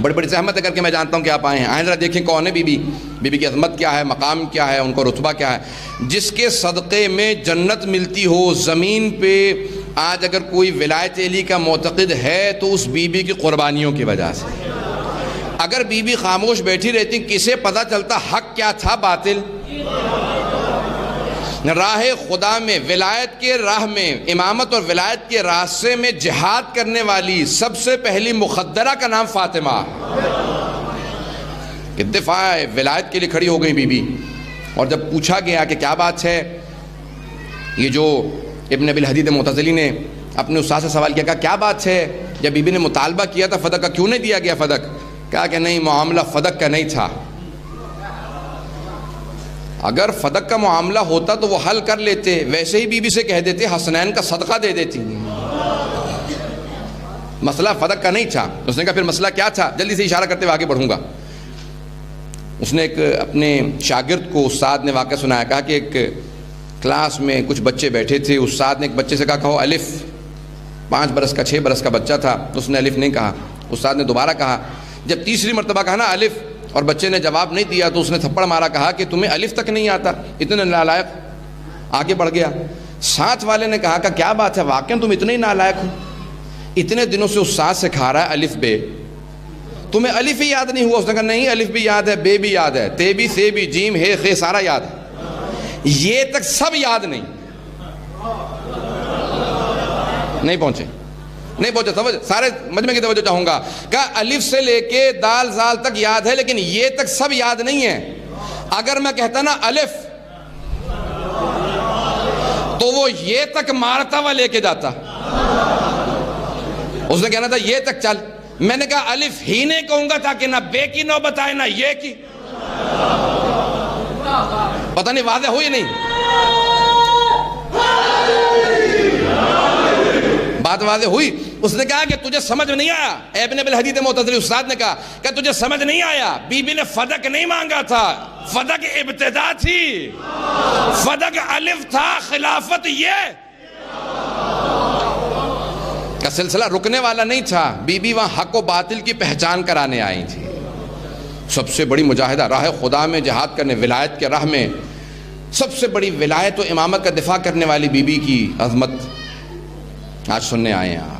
बड़ी बड़ी सहमत करके मैं जानता हूँ कि आप आए हैं। आए जरा देखें कौन है बीबी। बीबी की अजमत क्या है, मकाम क्या है, उनका रुतबा क्या है। जिसके सदक़े में जन्नत मिलती हो, ज़मीन पे आज अगर कोई विलायत अली का मोतद है तो उस बीबी की क़ुरबानियों की वजह से। अगर बीबी खामोश बैठी रहती, किसे पता चलता हक क्या था, बातिल? राह खुदा में, विलायत के राह में, इमामत और विलायत के रास्ते में जिहाद करने वाली सबसे पहली मुखदरा का नाम फातिमा। कि दिफा विलायत के लिए खड़ी हो गई बीबी और जब पूछा गया कि क्या बात है, ये जो इबन बिल हदीद मतजली ने अपने उस्ताद से सवाल किया, क्या बात है? जब बीबी ने मुतालबा किया था, फदक का क्यों नहीं दिया गया फदक? कहा कि नहीं, मामला फदक का नहीं था। अगर फदक का मामला होता तो वो हल कर लेते, वैसे ही बीबी से कह देते, हसनैन का सदका दे देती। मसला फदक का नहीं था। उसने कहा, फिर मसला क्या था? जल्दी से इशारा करते हुए आगे बढ़ूँगा। उसने एक अपने शागिर्द को उस्ताद ने वाक़ सुनाया, कहा कि एक क्लास में कुछ बच्चे बैठे थे। उस्ताद ने एक बच्चे से कहा कहो अलिफ। पाँच बरस का छः बरस का बच्चा था। उसने अलिफ नहीं कहा। उस्ताद ने दोबारा कहा, जब तीसरी मरतबा कहा ना, अलिफ और बच्चे ने जवाब नहीं दिया तो उसने थप्पड़ मारा, कहा कि तुम्हें अलिफ तक नहीं आता, इतने नालायक। आगे बढ़ गया। साथ वाले ने कहा कि क्या बात है, वाकई तुम इतने ही नालायक हो। इतने दिनों से उस सास से खा रहा है अलिफ बे। तुम्हें अलिफ ही याद नहीं हुआ? उसने कहा, नहीं, अलिफ भी याद है, बे भी याद है, ते भी, से भी, जीम, हे, खे, सारा याद है। ये तक सब याद नहीं। नहीं पहुँचे। नहीं पहुँचे समझ, सारे मजमे की तवज्जो चाहूँगा। क्या अलिफ से लेके दाल जाल तक याद है, लेकिन ये तक सब याद नहीं है। अगर मैं कहता ना, अलिफ तो वो ये तक मारता हुआ लेके जाता। उसने कहना था, ये तक चल। मैंने कहा, अलिफ, ही नहीं कहूँगा ताकि ना बे की नौ बताए, ना ये की। पता नहीं, वादे हुई नहीं। बात वादे हुई। उसने कहा कि तुझे समझ नहीं आया। एबन बिल हदीद मोतजरी उस्ताद ने कहा कि तुझे समझ नहीं आया। बीबी ने फदक नहीं मांगा था। फदक इब्तदा थी। फदक अलिफ था, खिलाफत ये। का सिलसिला रुकने वाला नहीं था। बीबी वहाँ हक व बातिल की पहचान कराने आई थी। सबसे बड़ी मुजाहिदा राह खुदा में जहाद करने, विलायत के राह में सबसे बड़ी विलायत व इमामत का दिफा करने वाली बीबी की अजमत आज सुनने आए हैं आप।